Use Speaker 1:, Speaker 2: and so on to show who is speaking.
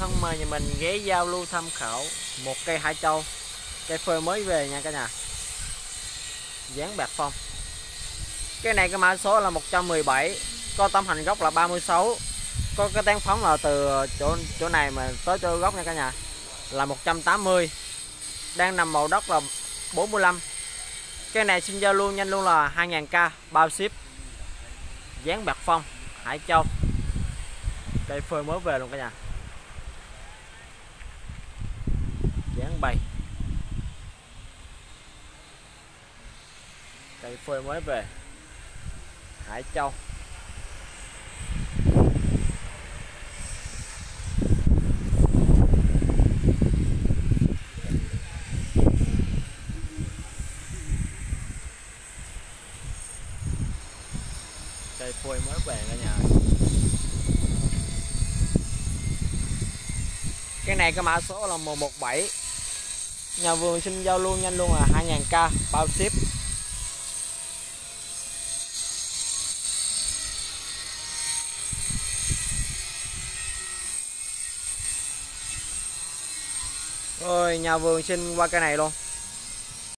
Speaker 1: thân mời nhà mình ghé giao lưu tham khảo một cây hải châu. Cây phơi mới về nha cả nhà. Dáng bạc phong. Cái này cái mã số là 117 có tấm hành gốc là 36 có cái tán phóng là từ chỗ chỗ này mà tới chỗ gốc nha cả nhà, là 180 đang nằm màu đất là 45 cái này xin giao luôn nhanh luôn là 2000k bao ship. Dáng bạc phong, Hải Châu. Cây phơi mới về luôn cả nhà. Dáng bày cây phơi mới về, Hải Châu. Cây phôi mới về cả nhà. Cái này cái mã số là 117 nhà vườn xin giao luôn nhanh luôn là 2000k bao ship? Rồi, nhà vườn xin qua cái này luôn.